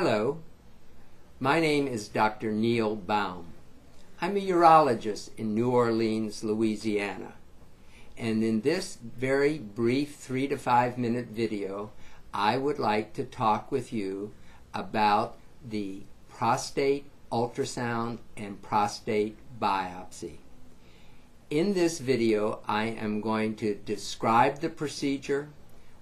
Hello, my name is Dr. Neil Baum. I'm a urologist in New Orleans, Louisiana. And in this very brief three to five minute video, I would like to talk with you about the prostate ultrasound and prostate biopsy. In this video, I am going to describe the procedure,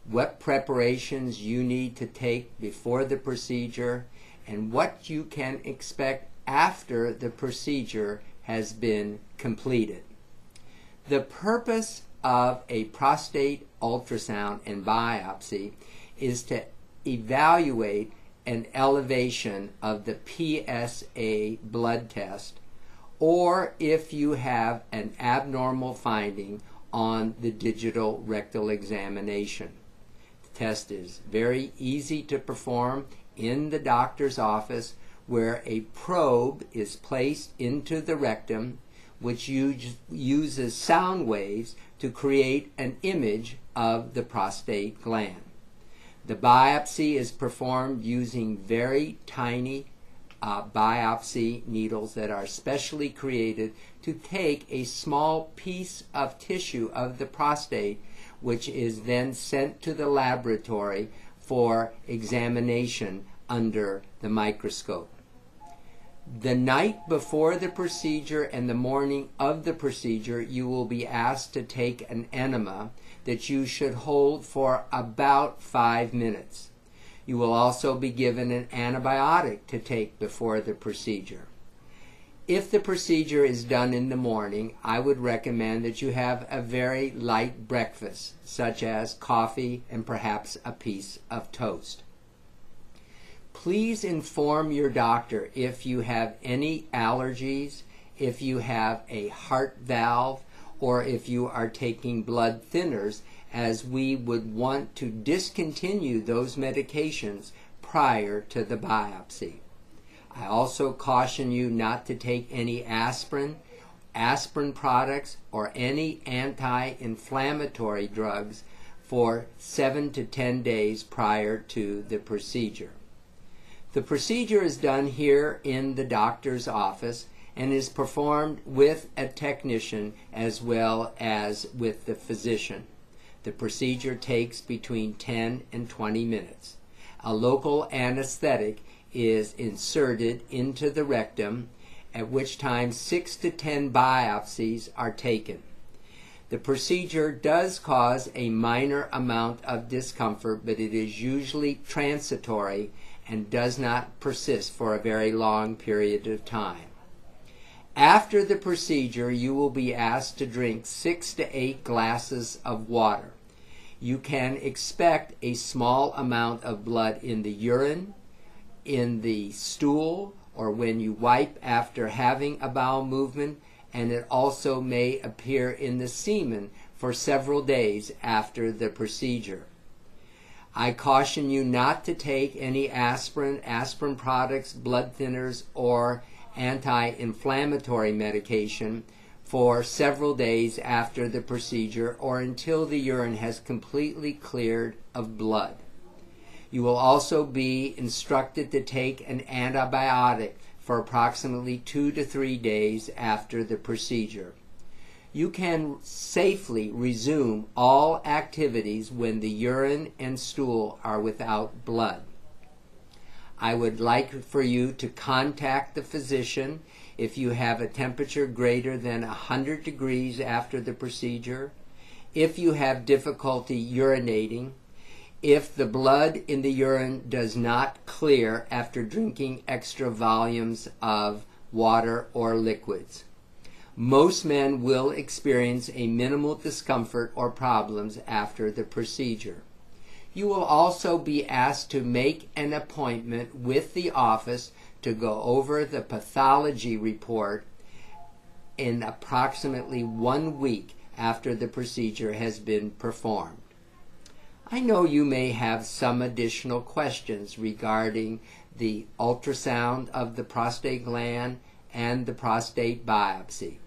what preparations you need to take before the procedure, and what you can expect after the procedure has been completed. The purpose of a prostate ultrasound and biopsy is to evaluate an elevation of the PSA blood test or if you have an abnormal finding on the digital rectal examination. Test is very easy to perform in the doctor's office where a probe is placed into the rectum which uses sound waves to create an image of the prostate gland. The biopsy is performed using very tiny uh, biopsy needles that are specially created to take a small piece of tissue of the prostate, which is then sent to the laboratory for examination under the microscope. The night before the procedure and the morning of the procedure, you will be asked to take an enema that you should hold for about five minutes. You will also be given an antibiotic to take before the procedure. If the procedure is done in the morning, I would recommend that you have a very light breakfast, such as coffee and perhaps a piece of toast. Please inform your doctor if you have any allergies, if you have a heart valve, or if you are taking blood thinners, as we would want to discontinue those medications prior to the biopsy. I also caution you not to take any aspirin, aspirin products, or any anti inflammatory drugs for 7 to 10 days prior to the procedure. The procedure is done here in the doctor's office and is performed with a technician as well as with the physician. The procedure takes between 10 and 20 minutes. A local anesthetic is inserted into the rectum, at which time 6 to 10 biopsies are taken. The procedure does cause a minor amount of discomfort, but it is usually transitory and does not persist for a very long period of time. After the procedure, you will be asked to drink six to eight glasses of water. You can expect a small amount of blood in the urine, in the stool, or when you wipe after having a bowel movement, and it also may appear in the semen for several days after the procedure. I caution you not to take any aspirin, aspirin products, blood thinners, or anti-inflammatory medication for several days after the procedure or until the urine has completely cleared of blood. You will also be instructed to take an antibiotic for approximately two to three days after the procedure. You can safely resume all activities when the urine and stool are without blood. I would like for you to contact the physician if you have a temperature greater than 100 degrees after the procedure, if you have difficulty urinating, if the blood in the urine does not clear after drinking extra volumes of water or liquids. Most men will experience a minimal discomfort or problems after the procedure. You will also be asked to make an appointment with the office to go over the pathology report in approximately one week after the procedure has been performed. I know you may have some additional questions regarding the ultrasound of the prostate gland and the prostate biopsy.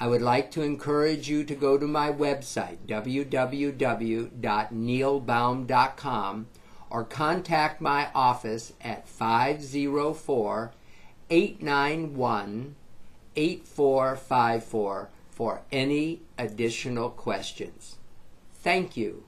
I would like to encourage you to go to my website, www.neilbaum.com, or contact my office at 504 891 8454 for any additional questions. Thank you.